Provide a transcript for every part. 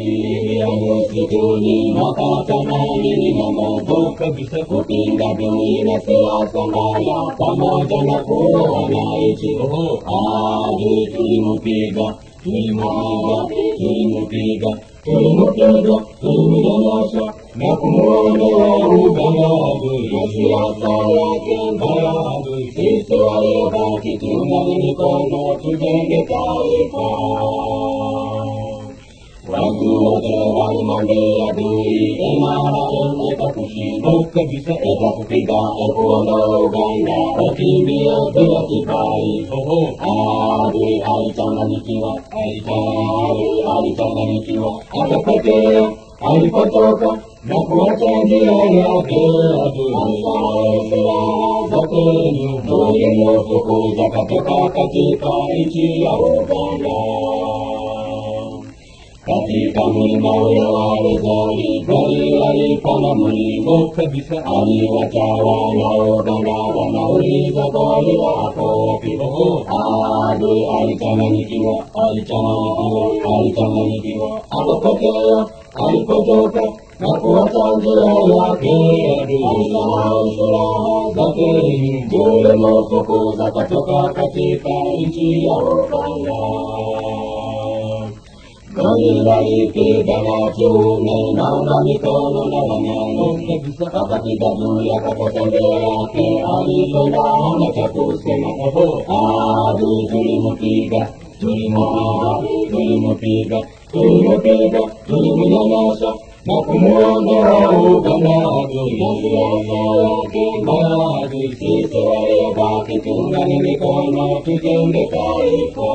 yang sejuni maka tanah ini nama Buka bisa kupinga dunia siasa maya pamoja na kuwa naichi Oh, adui tulimupiga tulimupiga tulimupiga tulimupiga tulimnyanyasa na kumwondoa ubavu ya siasa yake mbaya sisi waliobaki tungane mikono tujenge taifa watu wote walimwambia adui imara itakushinda buka bisa itakupiga ekuondoa Uganda wakimbia bila kibali adui alichanganyikiwa tayari alichanganyikiwa akapotea alipotoka na kuacha njia yake alisae silaha zote tuliyofukuza katoka katika nchi ya Uganda katika mlima ule wa Rezoni kweli alipanda mlima buka bisa aliwachawa na Uganda wanauliza goli lako wapi? Adui alichanganyikiwa, alichanganyikiwa, alichanganyikiwa, akapotea alipotoka na kuacha njia yake. Alisahau silaha zake tulizofukuza katoka katika nchi ya Uganda. Goli walipiga na kiume naunga mikono na wanyama buka bisa akapiga juu yakakosa mbele yake alikwenda hana cha kusema adui tulimupiga tulimupiga tulimupiga tulimupiga tulimnyanyasa na kumwondoa ubanadu na siasa yake mbaya sisi waliobaki tungane mikono tujenge taifa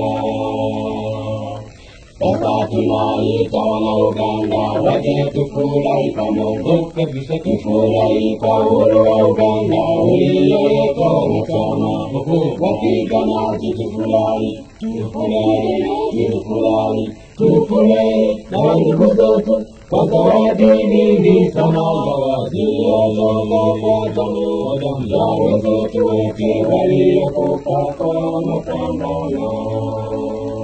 अखिलाई तोलौ गङ्गावतेतु फूलै कमौ दुःख विशतु फूलै कौरवौ गङ्गाहुलीयेतो भूपति गणाजितु फूलै त्रिफुले त्रिफुलै त्रिफुले नवनिभुतु पदवदेवी समाजवादीयलोकमोदं जागतु केवलीयपुपकोमकाण्डाना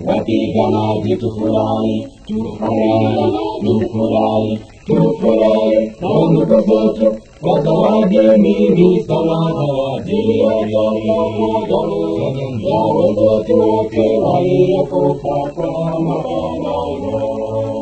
Vatikana di tu furai, tu furai, tu furai, tu furai, non posso, vado a dirmi di salata, di aiutare, da voto tu che vai a portare, ma non